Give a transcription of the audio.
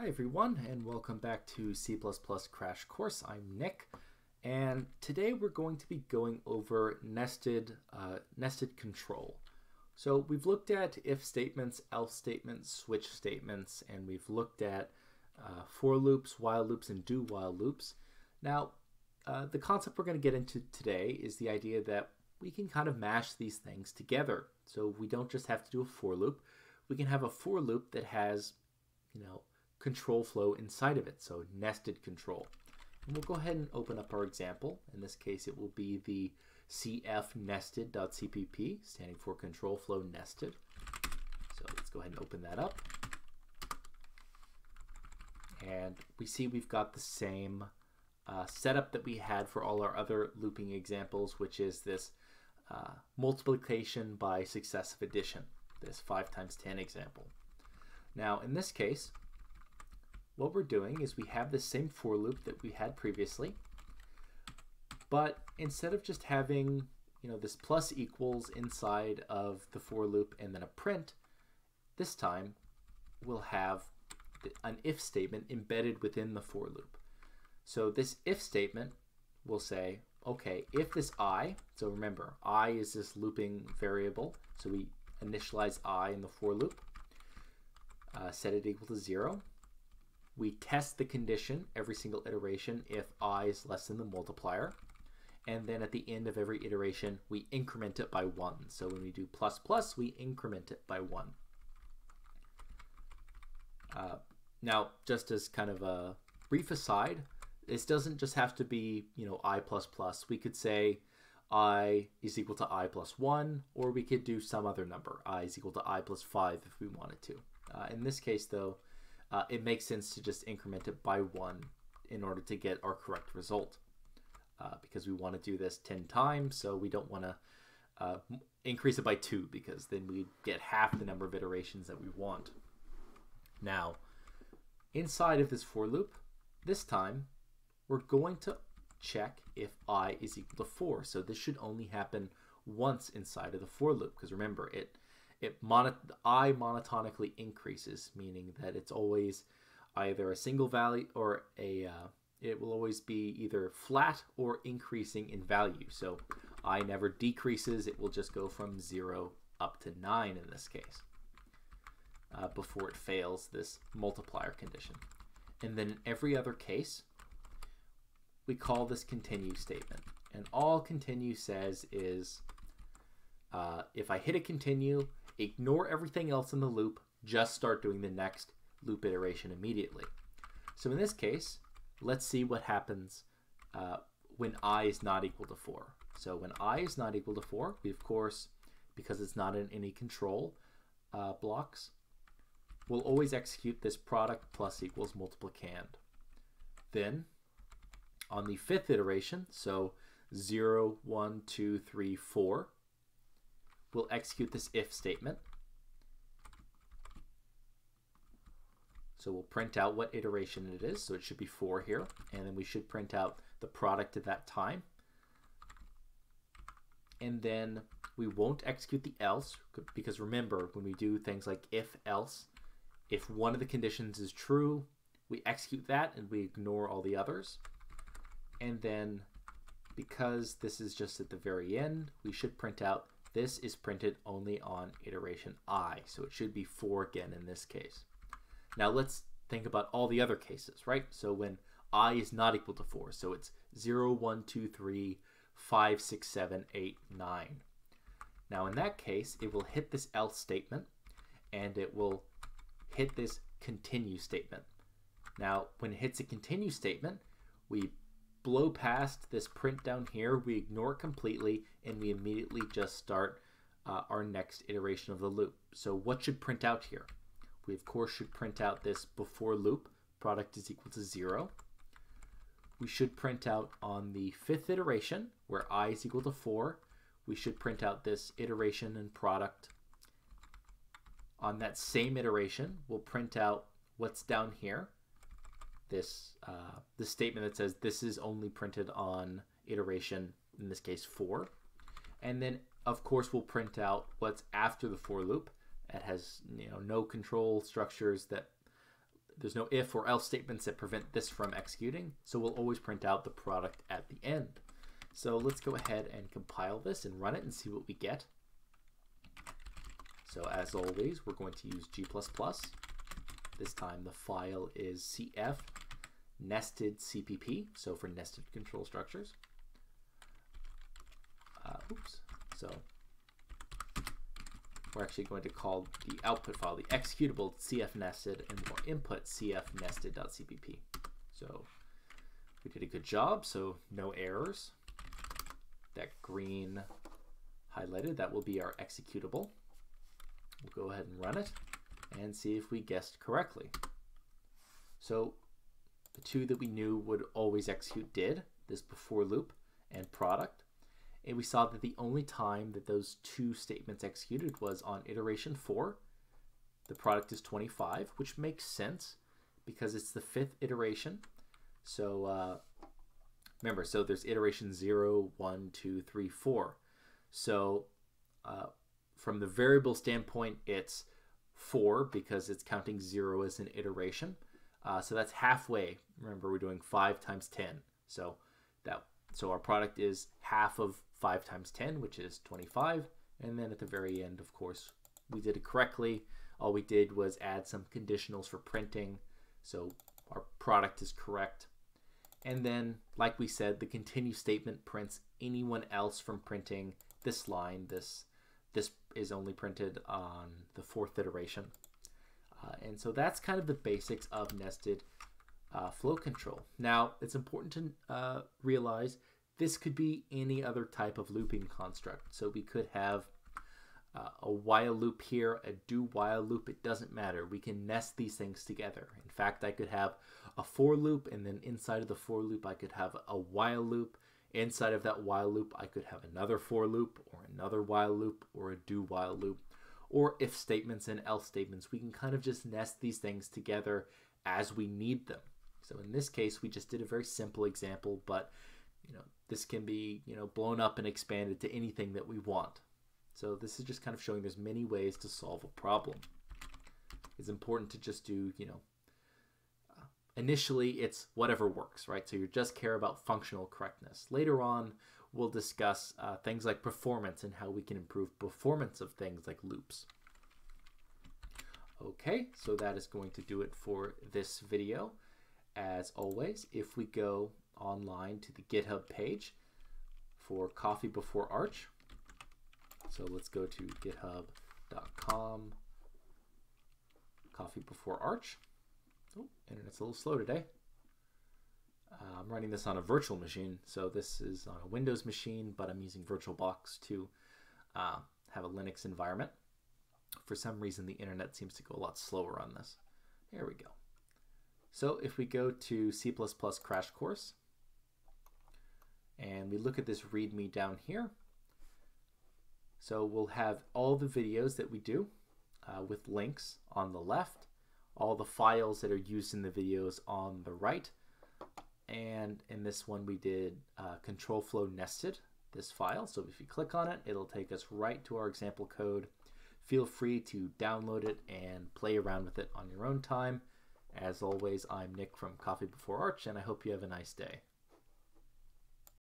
Hi everyone and welcome back to C++ Crash Course. I'm Nick and today we're going to be going over nested, uh, nested control. So we've looked at if statements, else statements, switch statements, and we've looked at uh, for loops, while loops, and do while loops. Now uh, the concept we're going to get into today is the idea that we can kind of mash these things together. So we don't just have to do a for loop, we can have a for loop that has, you know, control flow inside of it, so nested control. And we'll go ahead and open up our example. In this case, it will be the cf nested.cpp, standing for control flow nested. So let's go ahead and open that up. And we see we've got the same uh, setup that we had for all our other looping examples, which is this uh, multiplication by successive addition, this 5 times 10 example. Now, in this case, what we're doing is we have the same for loop that we had previously, but instead of just having you know this plus equals inside of the for loop and then a print, this time we'll have an if statement embedded within the for loop. So this if statement will say, okay, if this i, so remember, i is this looping variable, so we initialize i in the for loop, uh, set it equal to 0, we test the condition every single iteration if i is less than the multiplier. And then at the end of every iteration, we increment it by 1. So when we do plus plus, we increment it by 1. Uh, now, just as kind of a brief aside, this doesn't just have to be, you know, i plus plus. We could say i is equal to i plus 1, or we could do some other number. i is equal to i plus 5 if we wanted to. Uh, in this case, though, uh, it makes sense to just increment it by one in order to get our correct result. Uh, because we want to do this 10 times, so we don't want to uh, increase it by 2 because then we get half the number of iterations that we want. Now, inside of this for loop, this time, we're going to check if i is equal to 4. So this should only happen once inside of the for loop because remember, it it mono i monotonically increases, meaning that it's always either a single value or a uh, it will always be either flat or increasing in value. So i never decreases; it will just go from zero up to nine in this case uh, before it fails this multiplier condition. And then in every other case, we call this continue statement. And all continue says is uh, if I hit a continue, ignore everything else in the loop, just start doing the next loop iteration immediately. So in this case, let's see what happens uh, when i is not equal to 4. So when i is not equal to 4, we of course, because it's not in any control uh, blocks, we'll always execute this product plus equals multiplicand. Then on the fifth iteration, so 0, 1, 2, 3, 4, we'll execute this if statement. So we'll print out what iteration it is. So it should be 4 here. And then we should print out the product at that time. And then we won't execute the else because remember when we do things like if else, if one of the conditions is true, we execute that and we ignore all the others. And then because this is just at the very end, we should print out this is printed only on iteration i, so it should be 4 again in this case. Now let's think about all the other cases, right? So when i is not equal to 4, so it's 0, 1, 2, 3, 5, 6, 7, 8, 9. Now in that case, it will hit this else statement, and it will hit this continue statement. Now when it hits a continue statement, we blow past this print down here, we ignore it completely, and we immediately just start uh, our next iteration of the loop. So what should print out here? We of course should print out this before loop, product is equal to zero. We should print out on the fifth iteration, where i is equal to four, we should print out this iteration and product. On that same iteration, we'll print out what's down here, this uh, this statement that says this is only printed on iteration in this case 4 and then of course we'll print out what's after the for loop it has you know no control structures that there's no if or else statements that prevent this from executing. So we'll always print out the product at the end. So let's go ahead and compile this and run it and see what we get. So as always, we're going to use G++. This time the file is CF nested CPP, so for nested control structures. Uh, oops, so we're actually going to call the output file the executable cf nested and more input cf nested.cpp. So we did a good job, so no errors. That green highlighted, that will be our executable. We'll go ahead and run it and see if we guessed correctly. So the two that we knew would always execute did, this before loop and product. And we saw that the only time that those two statements executed was on iteration 4. The product is 25, which makes sense because it's the fifth iteration. So uh, remember, so there's iteration 0, 1, 2, 3, 4. So uh, from the variable standpoint, it's 4 because it's counting 0 as an iteration. Uh, so that's halfway. Remember, we're doing 5 times 10. So that so our product is half of 5 times 10, which is 25. And then at the very end, of course, we did it correctly. All we did was add some conditionals for printing. So our product is correct. And then, like we said, the continue statement prints anyone else from printing this line. This, this is only printed on the fourth iteration. Uh, and so that's kind of the basics of nested uh, flow control. Now, it's important to uh, realize this could be any other type of looping construct. So we could have uh, a while loop here, a do while loop, it doesn't matter. We can nest these things together. In fact, I could have a for loop and then inside of the for loop, I could have a while loop. Inside of that while loop, I could have another for loop or another while loop or a do while loop or if statements and else statements. We can kind of just nest these things together as we need them. So in this case, we just did a very simple example, but you know, this can be, you know, blown up and expanded to anything that we want. So this is just kind of showing there's many ways to solve a problem. It's important to just do, you know, initially it's whatever works, right? So you just care about functional correctness. Later on, we'll discuss uh, things like performance and how we can improve performance of things like loops. Okay, so that is going to do it for this video. As always, if we go online to the GitHub page for Coffee Before Arch. So let's go to github.com Coffee Before Arch. Oh, internet's a little slow today. Uh, I'm running this on a virtual machine, so this is on a Windows machine, but I'm using VirtualBox to uh, have a Linux environment. For some reason, the internet seems to go a lot slower on this. There we go. So if we go to C++ Crash Course, and we look at this README down here. So we'll have all the videos that we do uh, with links on the left, all the files that are used in the videos on the right, and in this one we did uh, control flow nested, this file. So if you click on it, it'll take us right to our example code. Feel free to download it and play around with it on your own time. As always, I'm Nick from Coffee Before Arch, and I hope you have a nice day.